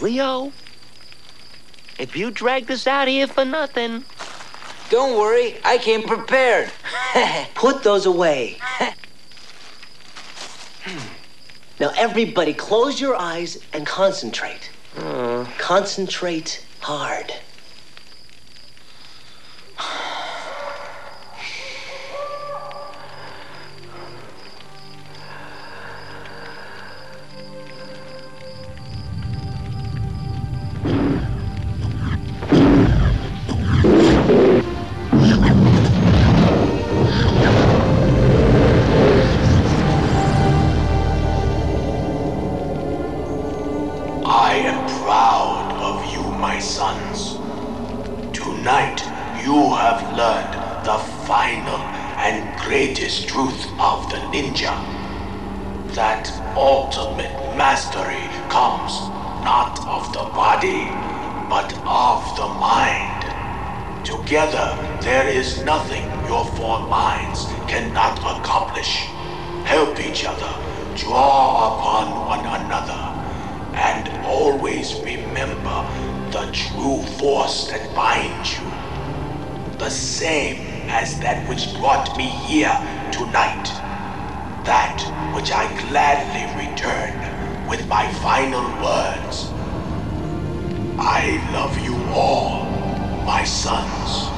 Leo, if you dragged us out here for nothing, Don't worry, I came prepared. Put those away. now, everybody, close your eyes and concentrate. Uh. Concentrate hard. I am proud of you, my sons. Tonight, you have learned the final and greatest truth of the ninja. That ultimate mastery comes not of the body, but of the mind. Together, there is nothing your four minds cannot accomplish. Help each other, draw upon one another, and always remember the true force that binds you. The same as that which brought me here tonight. That which I gladly return with my final words. I love you sons.